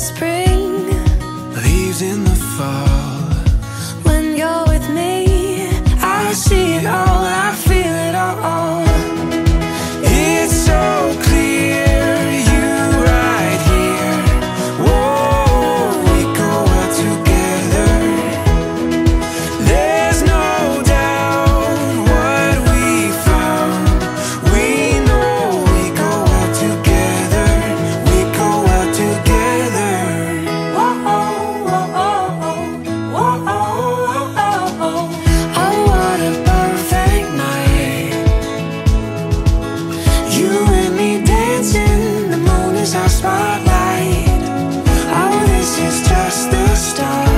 spring. Spotlight. Oh, this is just the start.